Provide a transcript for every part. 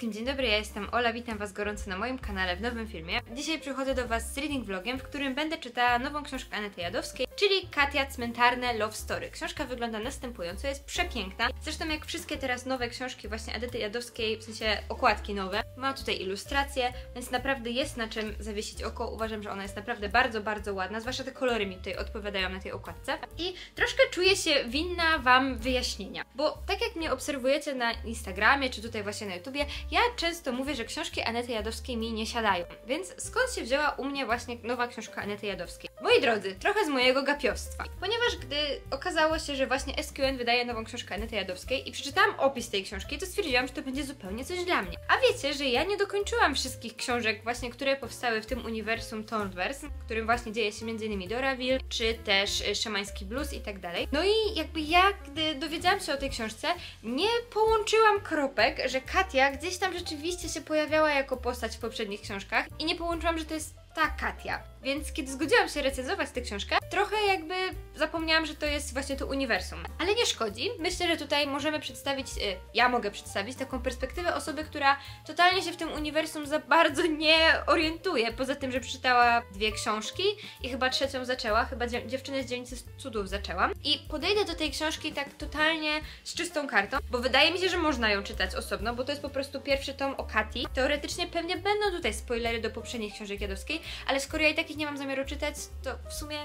wszystkim, dzień dobry, ja jestem Ola, witam Was gorąco na moim kanale w nowym filmie. Dzisiaj przychodzę do Was z reading vlogiem, w którym będę czytała nową książkę Anety Jadowskiej, czyli Katia Cmentarne Love Story. Książka wygląda następująco, jest przepiękna. Zresztą jak wszystkie teraz nowe książki właśnie Anety Jadowskiej, w sensie okładki nowe, ma tutaj ilustracje, więc naprawdę jest na czym zawiesić oko. Uważam, że ona jest naprawdę bardzo, bardzo ładna, zwłaszcza te kolory mi tutaj odpowiadają na tej okładce. I troszkę czuję się winna Wam wyjaśnienia, bo tak jak mnie obserwujecie na Instagramie, czy tutaj właśnie na YouTubie, ja często mówię, że książki Anety Jadowskiej mi nie siadają. Więc skąd się wzięła u mnie właśnie nowa książka Anety Jadowskiej? Moi drodzy, trochę z mojego gapiostwa. Ponieważ gdy okazało się, że właśnie SQN wydaje nową książkę Anety Jadowskiej i przeczytałam opis tej książki, to stwierdziłam, że to będzie zupełnie coś dla mnie. A wiecie, że ja nie dokończyłam wszystkich książek właśnie, które powstały w tym uniwersum Thornverse, w którym właśnie dzieje się m.in. Doraville, czy też y, Szamański Blues i tak dalej. No i jakby ja, gdy dowiedziałam się o tej książce, nie połączyłam kropek, że Katia gdzieś tam rzeczywiście się pojawiała jako postać w poprzednich książkach i nie połączyłam, że to jest ta Katia. Więc kiedy zgodziłam się recenzować tę książkę, trochę jakby zapomniałam, że to jest właśnie to uniwersum. Ale nie szkodzi. Myślę, że tutaj możemy przedstawić, y, ja mogę przedstawić taką perspektywę osoby, która totalnie się w tym uniwersum za bardzo nie orientuje. Poza tym, że przeczytała dwie książki i chyba trzecią zaczęła, chyba dzie- dziewczynę z dzielnicy cudów zaczęłam. I podejdę do tej książki tak totalnie z czystą kartą, bo wydaje mi się, że można ją czytać osobno, bo to jest po prostu pierwszy tom o Kati. Teoretycznie pewnie będą tutaj spoilery do poprzednich książek Jadowskiej, ale skoro ja i takich nie mam zamiaru czytać, to w sumie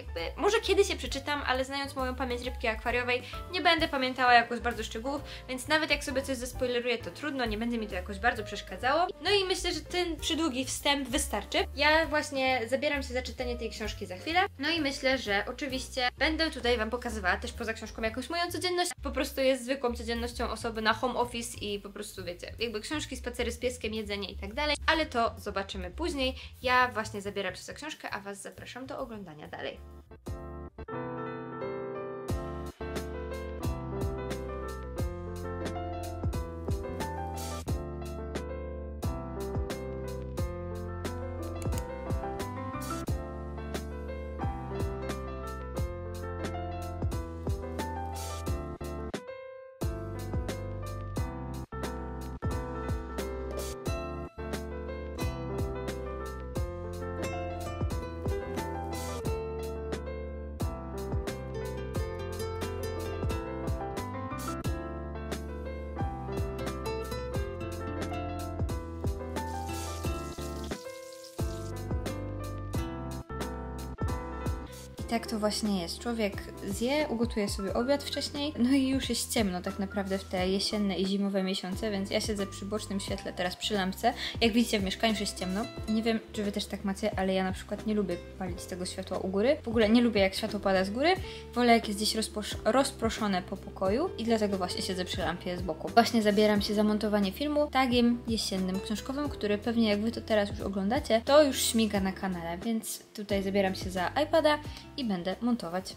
jakby, może kiedyś je przeczytam, ale znając moją pamięć rybki akwariowej, nie będę pamiętała jakoś bardzo szczegółów, więc nawet jak sobie coś zespoileruję, to trudno, nie będzie mi to jakoś bardzo przeszkadzało. No i myślę, że ten przydługi wstęp wystarczy. Ja właśnie zabieram się za czytanie tej książki za chwilę, no i myślę, że oczywiście będę tutaj Wam pokazywała też poza książką jakąś moją codzienność. Po prostu jest zwykłą codziennością osoby na home office i po prostu wiecie, jakby książki, spacery z pieskiem, jedzenie i tak dalej, ale to zobaczymy później. Ja właśnie zabieram się za książkę, a Was zapraszam do oglądania dalej. I tak to właśnie jest. Człowiek zje, ugotuje sobie obiad wcześniej, no i już jest ciemno tak naprawdę w te jesienne i zimowe miesiące, więc ja siedzę przy bocznym świetle, teraz przy lampce. Jak widzicie w mieszkaniu już jest ciemno. Nie wiem, czy wy też tak macie, ale ja na przykład nie lubię palić tego światła u góry. W ogóle nie lubię jak światło pada z góry. Wolę jak jest gdzieś rozproszone po pokoju i dlatego właśnie siedzę przy lampie z boku. Właśnie zabieram się za montowanie filmu tagiem jesiennym książkowym, który pewnie jak wy to teraz już oglądacie, to już śmiga na kanale, więc tutaj zabieram się za iPada i będę montować.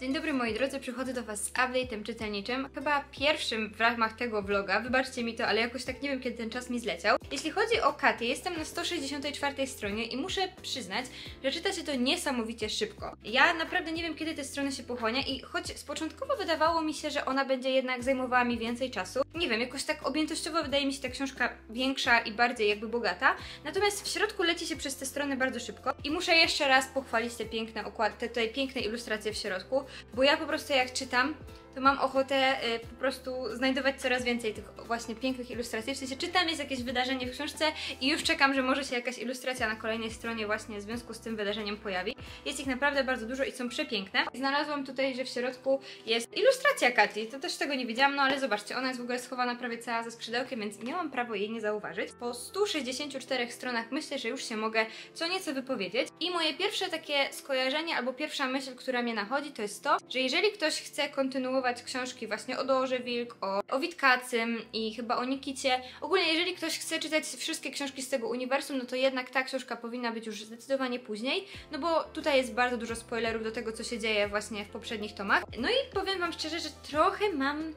Dzień dobry moi drodzy, przychodzę do Was z update'em czytelniczym, chyba pierwszym w ramach tego vloga, wybaczcie mi to, ale jakoś tak nie wiem kiedy ten czas mi zleciał. Jeśli chodzi o Katię, jestem na 164 stronie i muszę przyznać, że czyta się to niesamowicie szybko. Ja naprawdę nie wiem kiedy te strony się pochłania i choć z początkowo wydawało mi się, że ona będzie jednak zajmowała mi więcej czasu, nie wiem, jakoś tak objętościowo wydaje mi się ta książka większa i bardziej jakby bogata, natomiast w środku leci się przez te strony bardzo szybko i muszę jeszcze raz pochwalić te piękne okłady, te, te piękne ilustracje w środku, bo ja po prostu jak czytam, to mam ochotę y, po prostu znajdować coraz więcej tych właśnie pięknych ilustracji. W sensie czytam jest jakieś wydarzenie w książce i już czekam, że może się jakaś ilustracja na kolejnej stronie właśnie w związku z tym wydarzeniem pojawi. Jest ich naprawdę bardzo dużo i są przepiękne. Znalazłam tutaj, że w środku jest ilustracja Kati. To też tego nie widziałam, no ale zobaczcie, ona jest w ogóle schowana prawie cała ze skrzydełkiem, więc miałam prawo jej nie zauważyć. Po 164 stronach myślę, że już się mogę co nieco wypowiedzieć. I moje pierwsze takie skojarzenie albo pierwsza myśl, która mnie nachodzi, to jest to, że jeżeli ktoś chce kontynuować książki właśnie o Dorze Wilk, o, o Witkacym i chyba o Nikicie, ogólnie jeżeli ktoś chce czytać wszystkie książki z tego uniwersum, no to jednak ta książka powinna być już zdecydowanie później, no bo tutaj jest bardzo dużo spoilerów do tego, co się dzieje właśnie w poprzednich tomach. No i powiem Wam szczerze, że trochę mam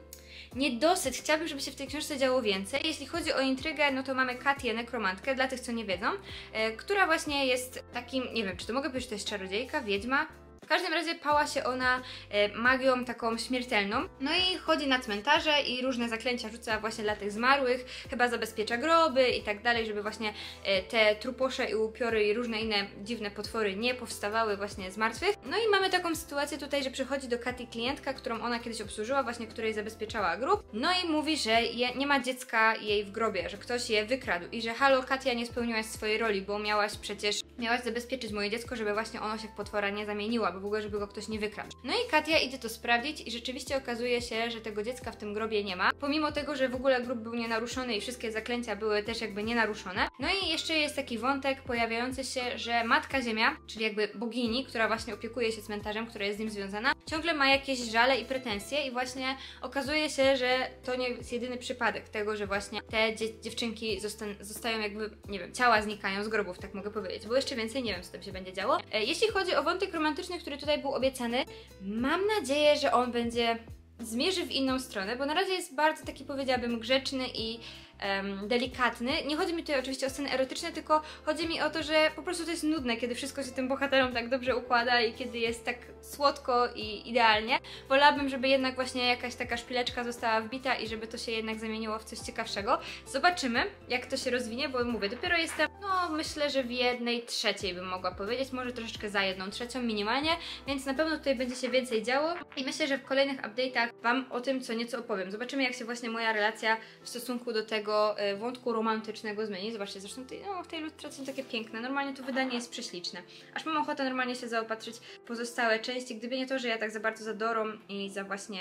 niedosyt. Chciałabym, żeby się w tej książce działo więcej. Jeśli chodzi o intrygę, no to mamy Katię, nekromantkę, dla tych, co nie wiedzą, e, która właśnie jest takim, nie wiem, czy to mogę powiedzieć, to jest czarodziejka, wiedźma, w każdym razie pała się ona e, magią taką śmiertelną. No i chodzi na cmentarze i różne zaklęcia rzuca właśnie dla tych zmarłych, chyba zabezpiecza groby i tak dalej, żeby właśnie e, te truposze i upiory i różne inne dziwne potwory nie powstawały właśnie z martwych. No i mamy taką sytuację tutaj, że przychodzi do Katy klientka, którą ona kiedyś obsłużyła, właśnie której zabezpieczała grób. No i mówi, że je, nie ma dziecka jej w grobie, że ktoś je wykradł i że halo Katia nie spełniłaś swojej roli, bo miałaś przecież, miałaś zabezpieczyć moje dziecko, żeby właśnie ono się w potwora nie zamieniło, bo w ogóle, żeby go ktoś nie wykradł. No i Katia idzie to sprawdzić i rzeczywiście okazuje się, że tego dziecka w tym grobie nie ma, pomimo tego, że w ogóle grób był nienaruszony i wszystkie zaklęcia były też jakby nienaruszone. No i jeszcze jest taki wątek pojawiający się, że Matka Ziemia, czyli jakby bogini, która właśnie opiekuje się cmentarzem, która jest z nim związana, ciągle ma jakieś żale i pretensje i właśnie okazuje się, że to nie jest jedyny przypadek tego, że właśnie te dzie dziewczynki zostają jakby, nie wiem, ciała znikają z grobów, tak mogę powiedzieć, bo jeszcze więcej nie wiem, co tam się będzie działo. E, jeśli chodzi o wątek romantyczny, który tutaj był obiecany. Mam nadzieję, że on będzie zmierzy w inną stronę, bo na razie jest bardzo taki powiedziałabym grzeczny i um, delikatny. Nie chodzi mi tutaj oczywiście o sceny erotyczne, tylko chodzi mi o to, że po prostu to jest nudne, kiedy wszystko się tym bohaterom tak dobrze układa i kiedy jest tak słodko i idealnie. Wolałabym, żeby jednak właśnie jakaś taka szpileczka została wbita i żeby to się jednak zamieniło w coś ciekawszego. Zobaczymy, jak to się rozwinie, bo mówię, dopiero jestem, no myślę, że w jednej trzeciej bym mogła powiedzieć, może troszeczkę za jedną trzecią minimalnie, więc na pewno tutaj będzie się więcej działo i myślę, że w kolejnych update'ach Wam o tym co nieco opowiem. Zobaczymy, jak się właśnie moja relacja w stosunku do tego tego e, wątku romantycznego zmieni. Zobaczcie, zresztą tej, no, w tej ilustracji są takie piękne. Normalnie to wydanie jest prześliczne. Aż mam ochotę normalnie się zaopatrzyć w pozostałe części, gdyby nie to, że ja tak za bardzo za Dorą i za właśnie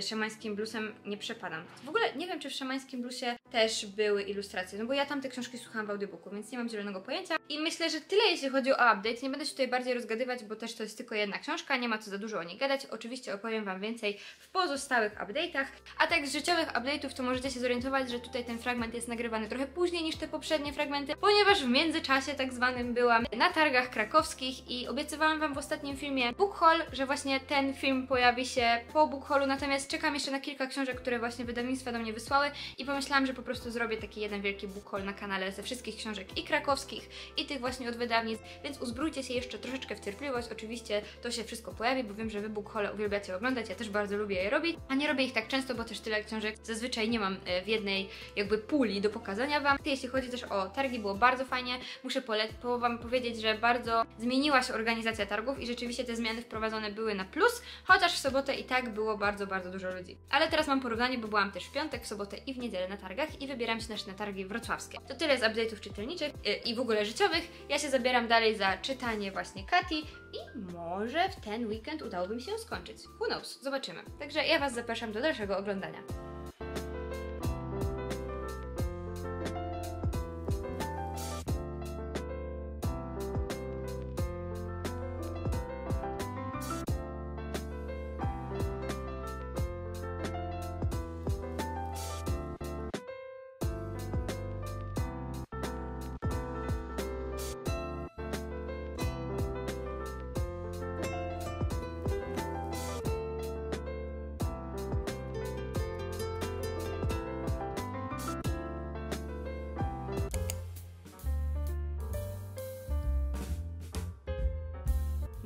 szamańskim bluesem nie przepadam. W ogóle nie wiem, czy w szamańskim bluesie też były ilustracje, no bo ja tam te książki słuchałam w audiobooku, więc nie mam zielonego pojęcia. I myślę, że tyle jeśli chodzi o update. Nie będę się tutaj bardziej rozgadywać, bo też to jest tylko jedna książka, nie ma co za dużo o niej gadać. Oczywiście opowiem Wam więcej w pozostałych update'ach. A tak z życiowych update'ów to możecie się zorientować, że tutaj ten fragment jest nagrywany trochę później niż te poprzednie fragmenty, ponieważ w międzyczasie tak zwanym byłam na targach krakowskich i obiecywałam Wam w ostatnim filmie book haul, że właśnie ten film pojawi się po book haulu, natomiast Natomiast czekam jeszcze na kilka książek, które właśnie wydawnictwa do mnie wysłały i pomyślałam, że po prostu zrobię taki jeden wielki book haul na kanale ze wszystkich książek i krakowskich, i tych właśnie od wydawnictw, więc uzbrójcie się jeszcze troszeczkę w cierpliwość. Oczywiście to się wszystko pojawi, bo wiem, że wy book haul uwielbiacie oglądać, ja też bardzo lubię je robić, a nie robię ich tak często, bo też tyle książek zazwyczaj nie mam e, w jednej jakby puli do pokazania Wam. Jeśli chodzi też o targi, było bardzo fajnie. Muszę po Wam powiedzieć, że bardzo zmieniła się organizacja targów i rzeczywiście te zmiany wprowadzone były na plus, chociaż w sobotę i tak było bardzo, bardzo dużo ludzi. Ale teraz mam porównanie, bo byłam też w piątek, w sobotę i w niedzielę na targach i wybieram się też na targi wrocławskie. To tyle z update'ów czytelniczych yy, i w ogóle życiowych. Ja się zabieram dalej za czytanie właśnie Kati i może w ten weekend udałoby mi się skończyć. Who knows? Zobaczymy. Także ja Was zapraszam do dalszego oglądania.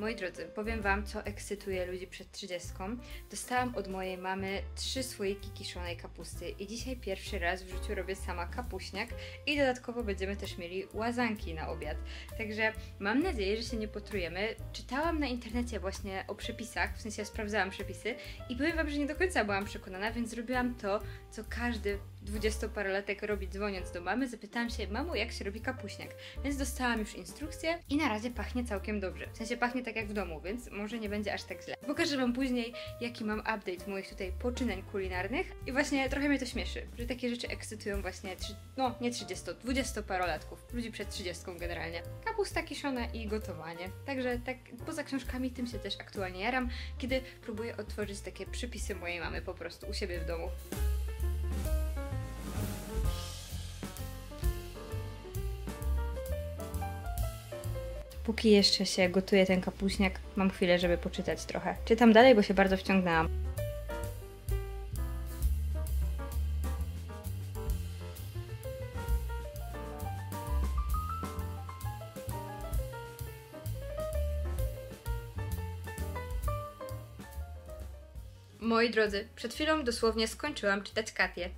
Moi drodzy, powiem Wam, co ekscytuje ludzi przed 30. Dostałam od mojej mamy trzy słoiki kiszonej kapusty i dzisiaj pierwszy raz w życiu robię sama kapuśniak i dodatkowo będziemy też mieli łazanki na obiad. Także mam nadzieję, że się nie potrujemy. Czytałam na internecie właśnie o przepisach, w sensie sprawdzałam przepisy i powiem Wam, że nie do końca byłam przekonana, więc zrobiłam to, co każdy dwudziestoparolatek robi dzwoniąc do mamy, zapytałam się, mamo, jak się robi kapuśniak. Więc dostałam już instrukcję i na razie pachnie całkiem dobrze. W sensie pachnie tak jak w domu, więc może nie będzie aż tak źle. Pokażę Wam później, jaki mam update moich tutaj poczynań kulinarnych i właśnie trochę mnie to śmieszy, że takie rzeczy ekscytują właśnie, trzy, no nie 30, 20 parolatków, ludzi przed 30 generalnie. Kapusta kiszona i gotowanie. Także tak poza książkami tym się też aktualnie jaram, kiedy próbuję otworzyć takie przypisy mojej mamy po prostu u siebie w domu. Póki jeszcze się gotuje ten kapuśniak, mam chwilę, żeby poczytać trochę. Czytam dalej, bo się bardzo wciągnęłam. Moi drodzy, przed chwilą dosłownie skończyłam czytać Katię.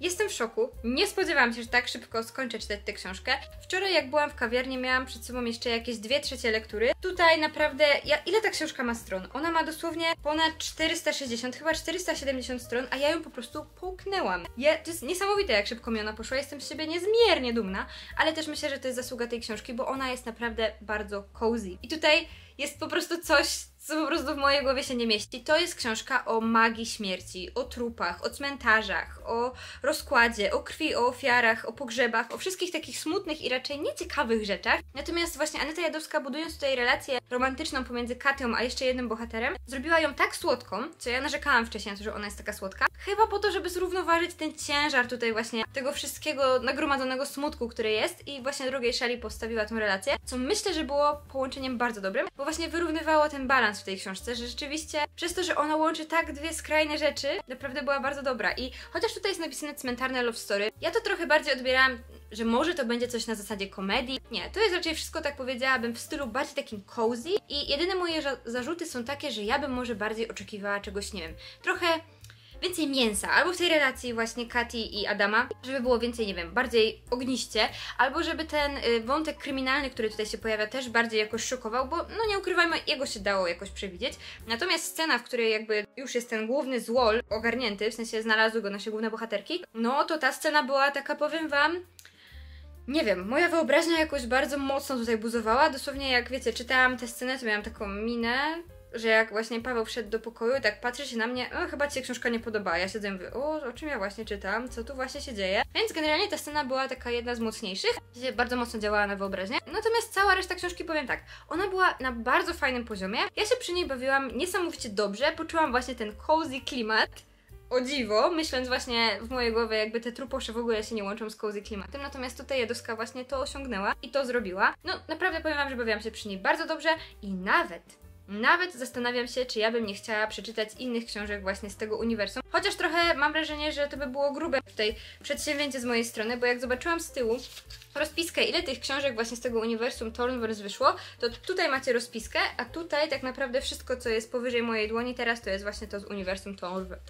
Jestem w szoku. Nie spodziewałam się, że tak szybko skończę czytać tę książkę. Wczoraj, jak byłam w kawiarni, miałam przed sobą jeszcze jakieś dwie trzecie lektury. Tutaj naprawdę. Ja, ile ta książka ma stron? Ona ma dosłownie ponad 460, chyba 470 stron, a ja ją po prostu połknęłam. Ja, to jest niesamowite, jak szybko mi ona poszła. Jestem z siebie niezmiernie dumna, ale też myślę, że to jest zasługa tej książki, bo ona jest naprawdę bardzo cozy. I tutaj jest po prostu coś, co po prostu w mojej głowie się nie mieści. To jest książka o magii śmierci, o trupach, o cmentarzach, o rozkładzie, o krwi, o ofiarach, o pogrzebach, o wszystkich takich smutnych i raczej nieciekawych rzeczach. Natomiast właśnie Aneta Jadowska, budując tutaj relację romantyczną pomiędzy Katią a jeszcze jednym bohaterem, zrobiła ją tak słodką, co ja narzekałam wcześniej na to, że ona jest taka słodka, chyba po to, żeby zrównoważyć ten ciężar tutaj właśnie tego wszystkiego nagromadzonego smutku, który jest i właśnie drugiej szali postawiła tę relację, co myślę, że było połączeniem bardzo dobrym, bo właśnie wyrównywało ten balans w tej książce, że rzeczywiście przez to, że ona łączy tak dwie skrajne rzeczy, naprawdę była bardzo dobra. I chociaż tutaj jest napisane cmentarne love story, ja to trochę bardziej odbierałam że może to będzie coś na zasadzie komedii. Nie, to jest raczej wszystko, tak powiedziałabym, w stylu bardziej takim cozy i jedyne moje zarzuty są takie, że ja bym może bardziej oczekiwała czegoś, nie wiem, trochę więcej mięsa, albo w tej relacji właśnie Kati i Adama, żeby było więcej, nie wiem, bardziej ogniście, albo żeby ten y, wątek kryminalny, który tutaj się pojawia, też bardziej jakoś szokował, bo no nie ukrywajmy, jego się dało jakoś przewidzieć. Natomiast scena, w której jakby już jest ten główny złol ogarnięty, w sensie znalazły go nasze główne bohaterki, no to ta scena była taka, powiem wam, nie wiem, moja wyobraźnia jakoś bardzo mocno tutaj buzowała. Dosłownie jak wiecie, czytałam tę scenę, to miałam taką minę, że jak właśnie Paweł wszedł do pokoju, tak patrzy się na mnie, o, chyba Ci się książka nie podoba. Ja siedzę i o, o czym ja właśnie czytam, co tu właśnie się dzieje. Więc generalnie ta scena była taka jedna z mocniejszych, gdzie bardzo mocno działała na wyobraźnię. Natomiast cała reszta książki, powiem tak, ona była na bardzo fajnym poziomie. Ja się przy niej bawiłam niesamowicie dobrze, poczułam właśnie ten cozy klimat, o dziwo, myśląc właśnie w mojej głowie, jakby te truposze w ogóle się nie łączą z cozy klimatem, natomiast tutaj Jadowska właśnie to osiągnęła i to zrobiła. No, naprawdę powiem Wam, że bawiłam się przy niej bardzo dobrze i nawet nawet zastanawiam się, czy ja bym nie chciała przeczytać innych książek właśnie z tego uniwersum. Chociaż trochę mam wrażenie, że to by było grube tutaj przedsięwzięcie z mojej strony, bo jak zobaczyłam z tyłu rozpiskę, ile tych książek właśnie z tego uniwersum Thornverse wyszło, to tutaj macie rozpiskę, a tutaj tak naprawdę wszystko, co jest powyżej mojej dłoni teraz, to jest właśnie to z uniwersum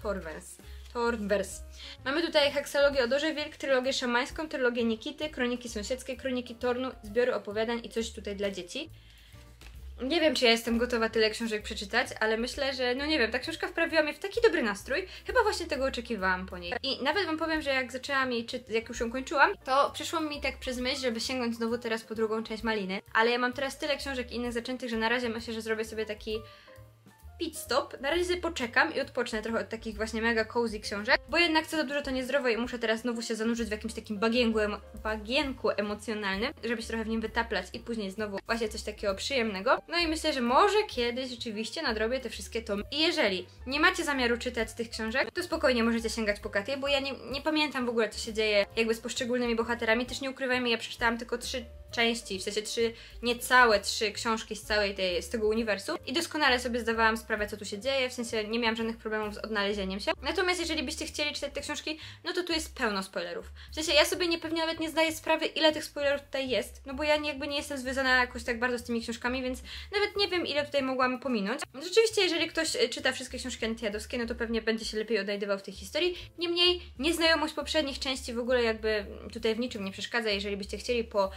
Thornverse. Thornverse. Mamy tutaj heksalogię o Dorze Wilk, trylogię szamańską, trylogię Nikity, kroniki sąsiedzkie, kroniki Tornu, zbiory opowiadań i coś tutaj dla dzieci. Nie wiem, czy ja jestem gotowa tyle książek przeczytać, ale myślę, że no nie wiem, ta książka wprawiła mnie w taki dobry nastrój. Chyba właśnie tego oczekiwałam po niej. I nawet wam powiem, że jak zaczęłam jej czytać, jak już ją kończyłam, to przyszło mi tak przez myśl, żeby sięgnąć znowu teraz po drugą część Maliny. Ale ja mam teraz tyle książek innych zaczętych, że na razie myślę, że zrobię sobie taki pit stop. Na razie poczekam i odpocznę trochę od takich właśnie mega cozy książek, bo jednak co za dużo to niezdrowo i muszę teraz znowu się zanurzyć w jakimś takim bagienku, emo bagienku emocjonalnym, żeby się trochę w nim wytaplać i później znowu właśnie coś takiego przyjemnego. No i myślę, że może kiedyś rzeczywiście nadrobię te wszystkie tomy. I jeżeli nie macie zamiaru czytać tych książek, to spokojnie możecie sięgać po Katię, bo ja nie, nie pamiętam w ogóle co się dzieje jakby z poszczególnymi bohaterami. Też nie ukrywajmy, ja przeczytałam tylko trzy części, w sensie trzy, niecałe trzy książki z całej tej, z tego uniwersum i doskonale sobie zdawałam sprawę, co tu się dzieje, w sensie nie miałam żadnych problemów z odnalezieniem się. Natomiast jeżeli byście chcieli czytać te książki, no to tu jest pełno spoilerów. W sensie ja sobie nie pewnie nawet nie zdaję sprawy, ile tych spoilerów tutaj jest, no bo ja nie, jakby nie jestem związana jakoś tak bardzo z tymi książkami, więc nawet nie wiem, ile tutaj mogłam pominąć. Rzeczywiście, jeżeli ktoś e, czyta wszystkie książki antyjadowskie, no to pewnie będzie się lepiej odnajdywał w tej historii. Niemniej, nieznajomość poprzednich części w ogóle jakby tutaj w niczym nie przeszkadza, jeżeli byście chcieli po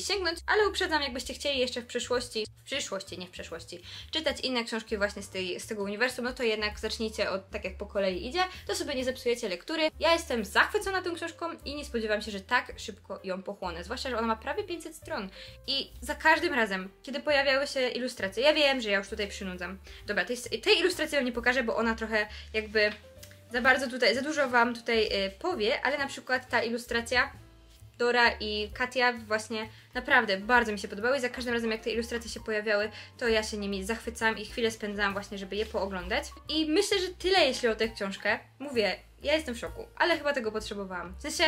Sięgnąć, ale uprzedzam, jakbyście chcieli jeszcze w przyszłości, w przyszłości, nie w przeszłości, czytać inne książki właśnie z, tej, z tego uniwersum, no to jednak zacznijcie od tak jak po kolei idzie, to sobie nie zepsujecie lektury. Ja jestem zachwycona tą książką i nie spodziewam się, że tak szybko ją pochłonę, zwłaszcza, że ona ma prawie 500 stron i za każdym razem, kiedy pojawiały się ilustracje, ja wiem, że ja już tutaj przynudzam. Dobra, tej, tej ilustracji Wam nie pokażę, bo ona trochę jakby za bardzo tutaj, za dużo Wam tutaj y, powie, ale na przykład ta ilustracja Dora i Katia właśnie naprawdę bardzo mi się podobały i za każdym razem jak te ilustracje się pojawiały, to ja się nimi zachwycałam i chwilę spędzałam właśnie, żeby je pooglądać. I myślę, że tyle jeśli o tę książkę. Mówię, ja jestem w szoku, ale chyba tego potrzebowałam. W sensie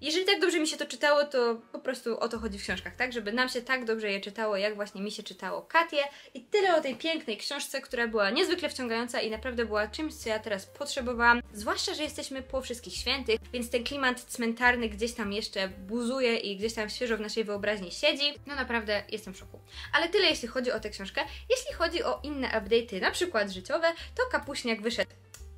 jeżeli tak dobrze mi się to czytało, to po prostu o to chodzi w książkach, tak? Żeby nam się tak dobrze je czytało, jak właśnie mi się czytało Katię. I tyle o tej pięknej książce, która była niezwykle wciągająca i naprawdę była czymś, co ja teraz potrzebowałam. Zwłaszcza, że jesteśmy po wszystkich świętych, więc ten klimat cmentarny gdzieś tam jeszcze buzuje i gdzieś tam świeżo w naszej wyobraźni siedzi. No naprawdę jestem w szoku. Ale tyle jeśli chodzi o tę książkę. Jeśli chodzi o inne update'y, na przykład życiowe, to Kapuśniak wyszedł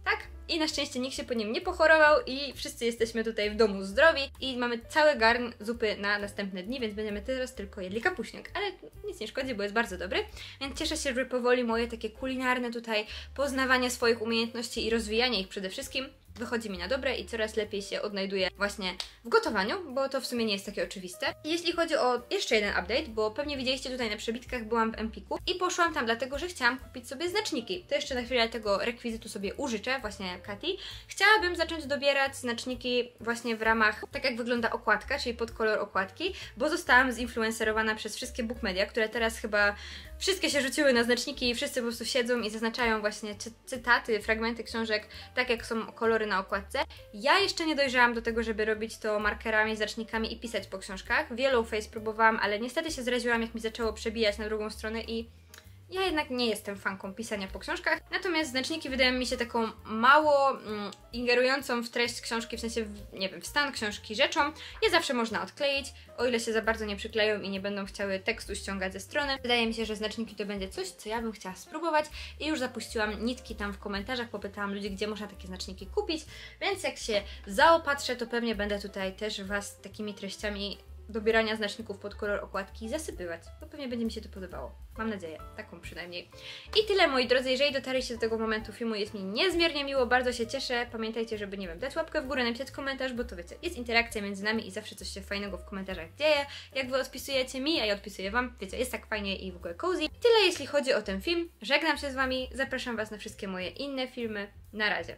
tak? I na szczęście nikt się po nim nie pochorował i wszyscy jesteśmy tutaj w domu zdrowi i mamy cały garn zupy na następne dni, więc będziemy teraz tylko jedli kapuśniak. Ale nic nie szkodzi, bo jest bardzo dobry. Więc cieszę się, że powoli moje takie kulinarne tutaj poznawanie swoich umiejętności i rozwijanie ich przede wszystkim wychodzi mi na dobre i coraz lepiej się odnajduję właśnie w gotowaniu, bo to w sumie nie jest takie oczywiste. Jeśli chodzi o jeszcze jeden update, bo pewnie widzieliście tutaj na przebitkach, byłam w Empiku i poszłam tam dlatego, że chciałam kupić sobie znaczniki. To jeszcze na chwilę tego rekwizytu sobie użyczę, właśnie Kati. Chciałabym zacząć dobierać znaczniki właśnie w ramach, tak jak wygląda okładka, czyli pod kolor okładki, bo zostałam zinfluencerowana przez wszystkie bookmedia, które teraz chyba wszystkie się rzuciły na znaczniki i wszyscy po prostu siedzą i zaznaczają właśnie cytaty, fragmenty książek, tak jak są kolory na okładce. Ja jeszcze nie dojrzałam do tego, żeby robić to markerami, znacznikami i pisać po książkach. Wielu face próbowałam, ale niestety się zraziłam, jak mi zaczęło przebijać na drugą stronę i ja jednak nie jestem fanką pisania po książkach, natomiast znaczniki wydają mi się taką mało mm, ingerującą w treść książki, w sensie, w, nie wiem, w stan książki rzeczą. Je zawsze można odkleić, o ile się za bardzo nie przykleją i nie będą chciały tekstu ściągać ze strony. Wydaje mi się, że znaczniki to będzie coś, co ja bym chciała spróbować i już zapuściłam nitki tam w komentarzach, popytałam ludzi, gdzie można takie znaczniki kupić, więc jak się zaopatrzę, to pewnie będę tutaj też Was takimi treściami dobierania znaczników pod kolor okładki zasypywać, bo pewnie będzie mi się to podobało. Mam nadzieję, taką przynajmniej. I tyle moi drodzy, jeżeli dotarliście do tego momentu filmu, jest mi niezmiernie miło, bardzo się cieszę. Pamiętajcie, żeby, nie wiem, dać łapkę w górę, napisać komentarz, bo to wiecie, jest interakcja między nami i zawsze coś się fajnego w komentarzach dzieje. Jak Wy odpisujecie mi, a ja odpisuję Wam, wiecie, jest tak fajnie i w ogóle cozy. Tyle jeśli chodzi o ten film. Żegnam się z Wami, zapraszam Was na wszystkie moje inne filmy. Na razie.